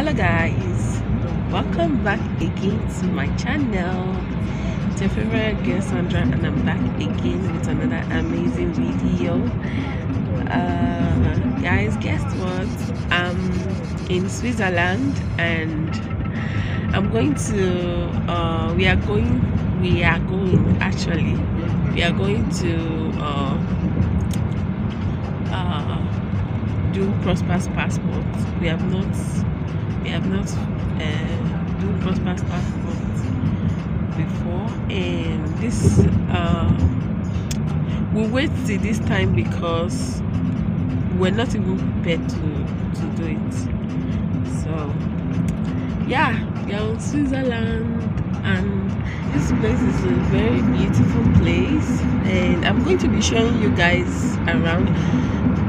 hello guys. Welcome back again to my channel. It's your favorite girl sandra and i'm back again with another amazing video. Uh, guys guess what? I'm in switzerland and i'm going to uh, we are going we are going actually. We are going to uh, uh, do prosper's passport. We have not we have not uh, do prosper's passport before. And this uh, we wait till this time because we're not even prepared to to do it. So yeah we are in switzerland and this place is a very beautiful place. And i'm going to be showing you guys around.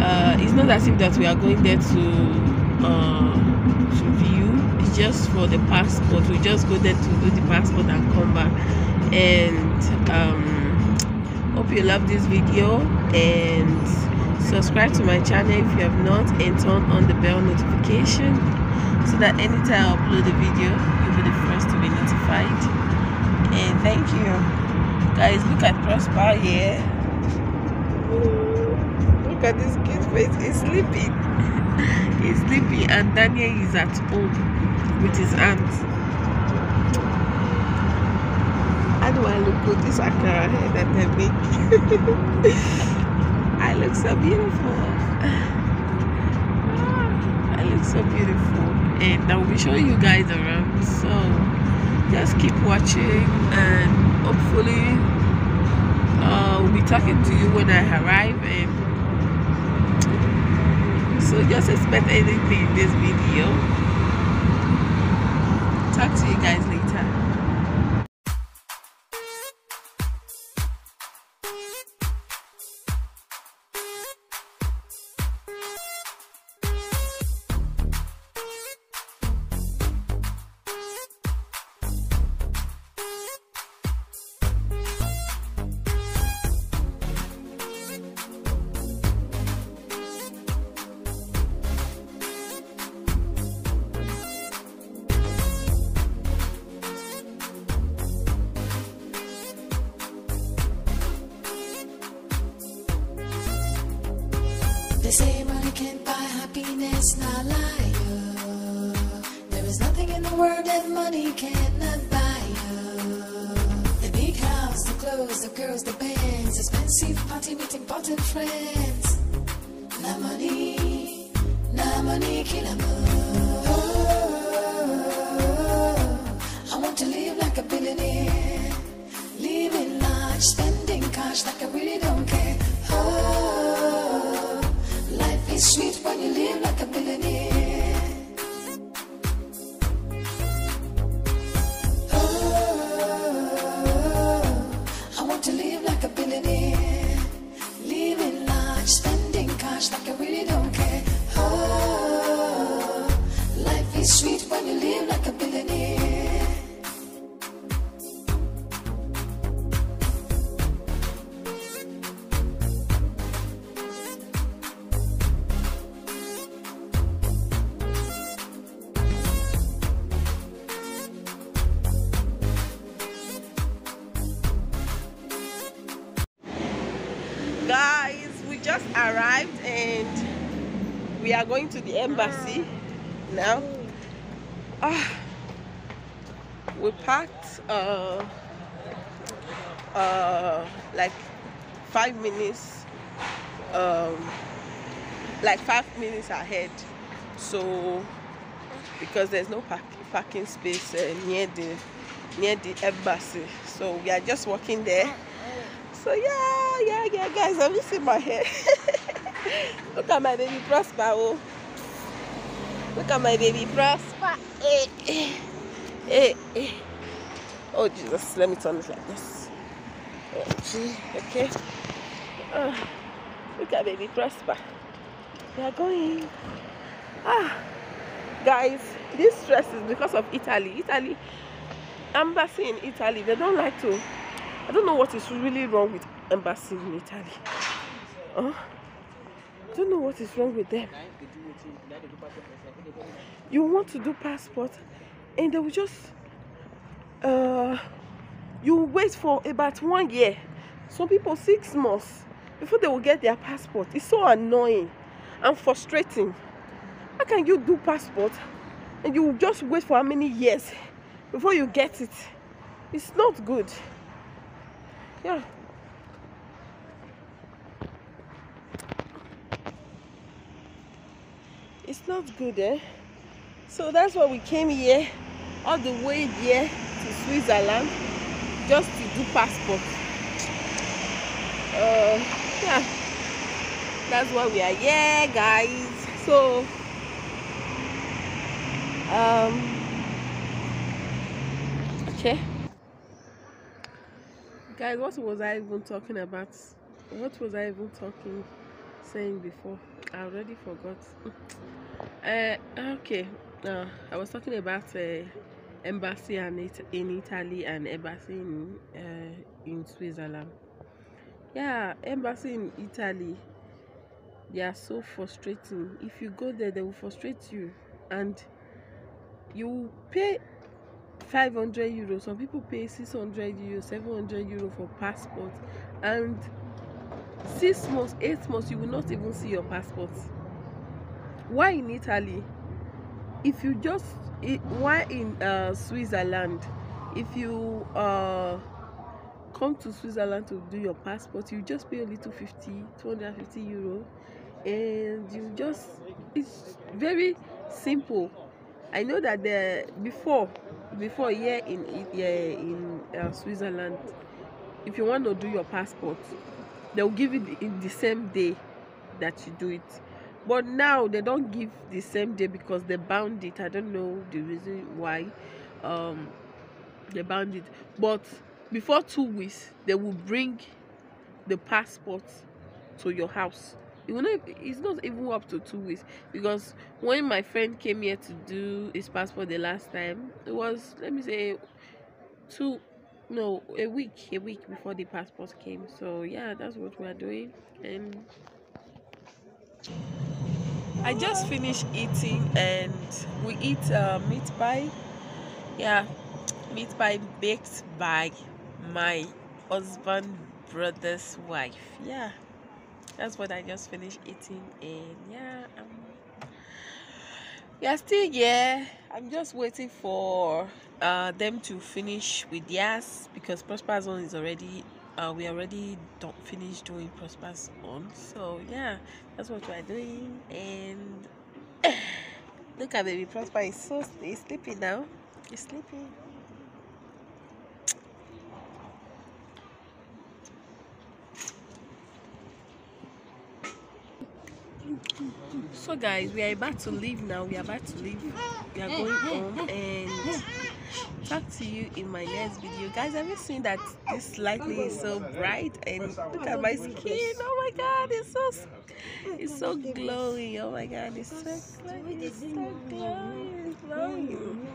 Uh, it's not as if that we are going there to to view it's just for the passport. We just go there to do the passport and come back. And um, hope you love this video. And subscribe to my channel if you have not and turn on the bell notification so that anytime I upload a video you'll be the first to be notified. And thank you. Guys look at Prosper here. Look at this kid's face. He's sleeping he's sleeping and Daniel is at home with his aunt. How do I look good? This akara hair that make I look so beautiful. I look so beautiful. And I will be showing you guys around. So just keep watching and hopefully uh, we'll be talking to you when I arrive and so just expect anything in this video. Talk to you guys later happiness, not lie. oh. There is nothing in the world that money cannot buy. oh. The big house, the clothes, the girls, the bands, expensive party with important friends. Na money, na money kill 'em all. Oh, I want to live like a billionaire, living large, spending cash like a really we are going to the embassy now. Ah we packed uh uh like five minutes um like five minutes ahead. So because there's no park, parking space uh, near the near the embassy. So we are just walking there. So yeah, yeah, yeah, guys, have you seen my hair? Look at my baby Prosper. Oh. Look at my baby Prosper. Eh, eh, eh, eh. Oh Jesus, let me turn it like this. Oh, gee, okay. Ah, look at baby Prosper. We are going. Ah, guys, this stress is because of Italy. Italy, embassy in Italy, they don't like to I don't know what is really wrong with embassy in Italy. Huh? don't know what is wrong with them. You want to do passport, and they will just uh, you wait for about one year. Some people six months before they will get their passport. It's so annoying and frustrating. How can you do passport and you just wait for how many years before you get it? It's not good. Yeah. It's not good, eh? So that's why we came here, all the way here to Switzerland, just to do passport. Uh, yeah, that's why we are here, guys. So, um, okay, guys, what was I even talking about? What was I even talking, saying before? I already forgot. uh, okay, uh, I was talking about uh, embassy and it in Italy and embassy in uh, in Switzerland. Yeah, embassy in Italy. They are so frustrating. If you go there, they will frustrate you, and you pay 500 euros. Some people pay 600 euros, 700 euros for passport, and six months, eight months, you will not even see your passport. Why in Italy? If you just why in uh, Switzerland? If you uh, come to Switzerland to do your passport, you just pay a little 50, 250 euro, and you just it's very simple. I know that the before before here in here in uh, Switzerland, if you want to do your passport, they'll give it in the same day that you do it but now they don't give the same day because they bound it. I don't know the reason why um they bound it. But before two weeks they will bring the passport to your house. It will it's not even up to two weeks because when my friend came here to do his passport the last time it was let me say two no a week a week before the passport came. So yeah that's what we are doing. And I just finished eating and we eat uh, meat pie. Yeah, meat pie baked by my husband brother's wife. Yeah, that's what I just finished eating and yeah, um, we are still here. I'm just waiting for uh, them to finish with theirs because Prosper Zone is already uh, we already don't finish doing Prosper's on. So yeah, that's what we're doing. And look at baby Prosper is so he's sleeping now. He's sleeping. So guys, we are about to leave now. We are about to leave. We are going home and talk to you in my next video. Guys have you seen that this lighting is so bright and look at my skin? Oh my god it's so it's so glowing. Oh my god it's so glowing it's so glowing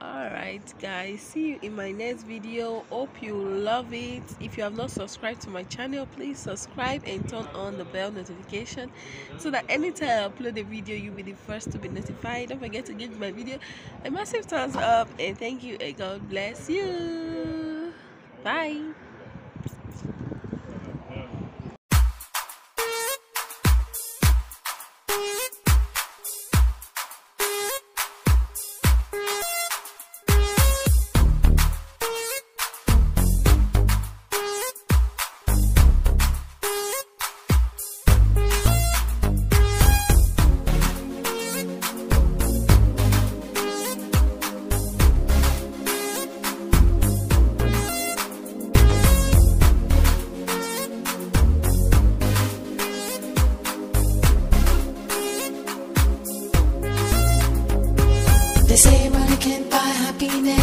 all right guys. See you in my next video. Hope you love it. If you have not subscribed to my channel please subscribe and turn on the bell notification so that anytime i upload a video you'll be the first to be notified. Don't forget to give my video a massive thumbs up and thank you and god bless you. Bye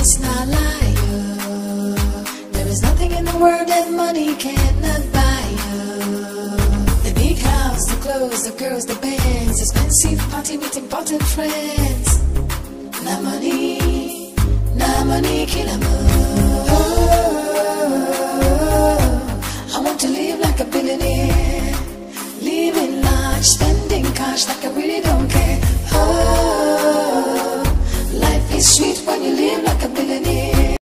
happiness, not lie. oh. There is nothing in the world that money cannot buy. oh. The big house, the clothes, the girls, the bands, expensive party with important friends.